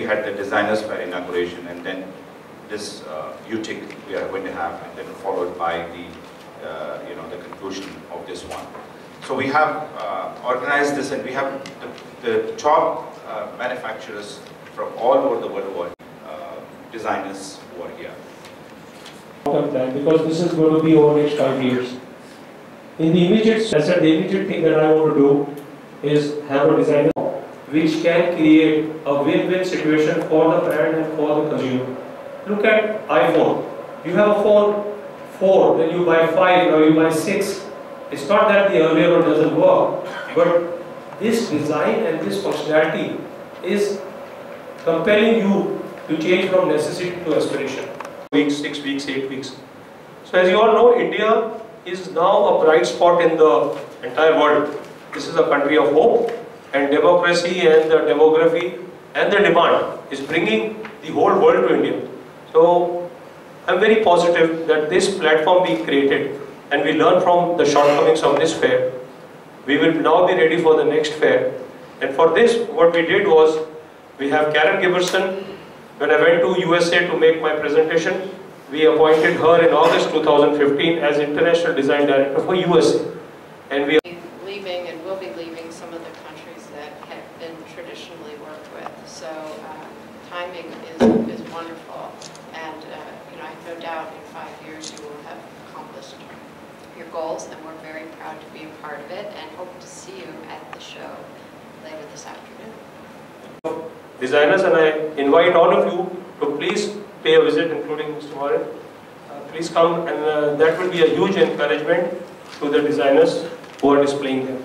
We had the designers fair inauguration and then this uh, UITIC we are going to have and then followed by the, uh, you know, the conclusion of this one. So we have uh, organized this and we have the, the top uh, manufacturers from all over the world, uh, designers who are here. because this is going to be over next five years. In the immediate, I said the immediate thing that I want to do is have a designer which can create a win-win situation for the brand and for the consumer. Look at iPhone. You have a phone 4, then you buy 5, now you buy 6. It's not that the earlier one doesn't work, but this design and this functionality is compelling you to change from necessity to aspiration weeks, six weeks, eight weeks. So as you all know, India is now a bright spot in the entire world. This is a country of hope and democracy and the demography and the demand is bringing the whole world to India. So I'm very positive that this platform being created and we learn from the shortcomings of this fair. We will now be ready for the next fair. And for this, what we did was, we have Karen Giberson, when I went to USA to make my presentation, we appointed her in August 2015 as International Design Director for USA. And we leaving and will be leaving some of the countries that have been traditionally worked with. So uh, timing is, is wonderful. And, uh, you know, I have no doubt in five years you will have accomplished your goals. And we're very proud to be a part of it and hope to see you at the show later this afternoon. designers and I invite all of you to please pay a visit, including Mr. Warren. Uh, please come and uh, that will be a huge encouragement to the designers who are displaying there.